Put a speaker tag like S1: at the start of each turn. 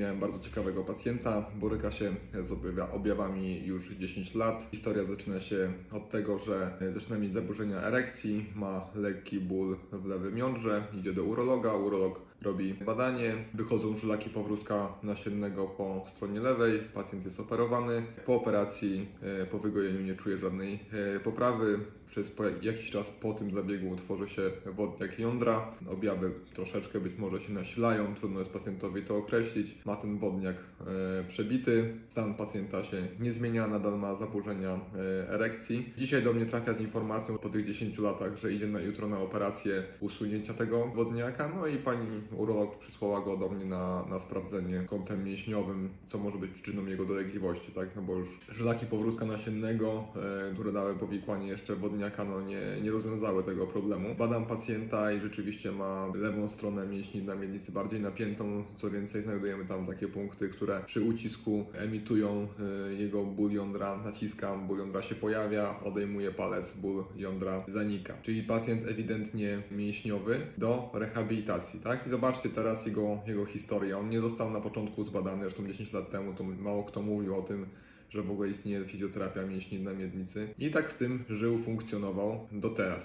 S1: Miałem bardzo ciekawego pacjenta, boryka się z objawami już 10 lat. Historia zaczyna się od tego, że zaczyna mieć zaburzenia erekcji, ma lekki ból w lewym jądrze, idzie do urologa, urolog robi badanie, wychodzą żylaki powrózka nasiennego po stronie lewej, pacjent jest operowany. Po operacji, e, po wygojeniu nie czuje żadnej e, poprawy. Przez jakiś czas po tym zabiegu tworzy się wodniak jądra. Objawy troszeczkę być może się nasilają, trudno jest pacjentowi to określić. Ma ten wodniak e, przebity, stan pacjenta się nie zmienia, nadal ma zaburzenia e, erekcji. Dzisiaj do mnie trafia z informacją po tych 10 latach, że idzie na jutro na operację usunięcia tego wodniaka, no i pani urolog przysłała go do mnie na, na sprawdzenie kątem mięśniowym, co może być przyczyną jego dolegliwości, tak, no bo już żylaki powrózka nasiennego, e, które dały powikłanie jeszcze wodniaka, no nie, nie rozwiązały tego problemu. Badam pacjenta i rzeczywiście ma lewą stronę mięśni na miednicy bardziej napiętą, co więcej znajdujemy tam takie punkty, które przy ucisku emitują e, jego ból jądra, naciskam, ból jądra się pojawia, odejmuję palec, ból jądra zanika. Czyli pacjent ewidentnie mięśniowy do rehabilitacji, tak? I zobaczcie teraz jego, jego historię. On nie został na początku zbadany, zresztą 10 lat temu to mało kto mówił o tym, że w ogóle istnieje fizjoterapia mięśni na miednicy. I tak z tym żył, funkcjonował do teraz.